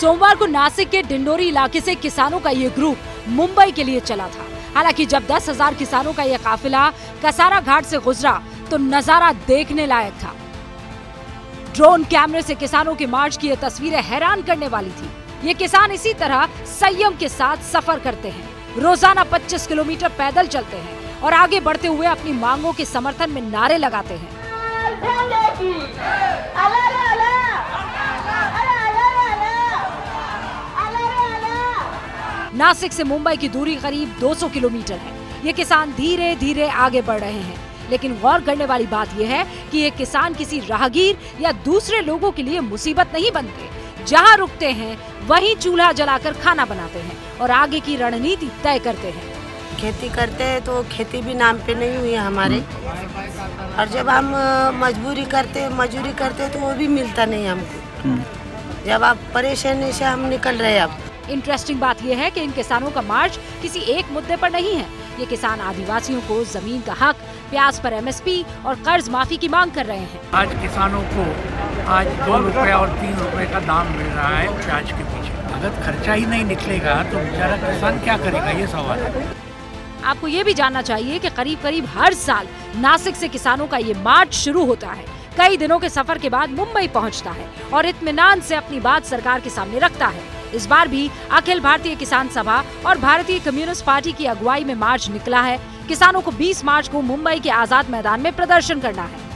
सोमवार को नासिक के डिंडोरी इलाके से किसानों का ये ग्रुप मुंबई के लिए चला था। हालाँकि जब दस हज़ार किसानों का यह काफिला कसारा घाट से गुजरा तो नज़ारा देखने लायक था। ड्रोन कैमरे से किसानों के मार्च की ये तस्वीरें हैरान करने वाली थी। ये किसान इसी तरह संयम के साथ सफ़र करते हैं। रोज़ाना 25 किलोमीटर पैदल चलते हैं और आगे बढ़ते हुए अपनी मांगों के समर्थन में नारे लगाते हैं। नासिक से मुंबई की दूरी करीब 200 किलोमीटर है। ये किसान धीरे धीरे आगे बढ़ रहे हैं। लेकिन गौर करने वाली बात यह है कि ये किसान किसी राहगीर या दूसरे लोगों के लिए मुसीबत नहीं बनते। जहाँ रुकते हैं वहीं चूल्हा जलाकर खाना बनाते हैं और आगे की रणनीति तय करते हैं। खेती करते हैं तो खेती भी नाम पे नहीं हुई है हमारे। और जब हम मजबूरी करते मजूरी करते तो वो भी मिलता नहीं हमको। जब आप परेशानी से हम निकल रहे हैं अब इंटरेस्टिंग बात यह है कि इन किसानों का मार्च किसी एक मुद्दे पर नहीं है। ये किसान आदिवासियों को ज़मीन का हक प्याज पर एमएसपी और कर्ज माफ़ी की मांग कर रहे हैं। आज किसानों को आज दो रुपए और तीन रुपए का दाम मिल रहा है प्याज के पीछे। अगर खर्चा ही नहीं निकलेगा तो बेचारा किसान क्या करेगा? ये सवाल है। आपको ये भी जानना चाहिए कि करीब करीब हर साल नासिक से किसानों का ये मार्च शुरू होता है। कई दिनों के सफ़र के बाद मुंबई पहुँचता है और इतमान से अपनी बात सरकार के सामने रखता है। इस बार भी अखिल भारतीय किसान सभा और भारतीय कम्युनिस्ट पार्टी की अगुवाई में मार्च निकला है। किसानों को 20 मार्च को मुंबई के आज़ाद मैदान में प्रदर्शन करना है।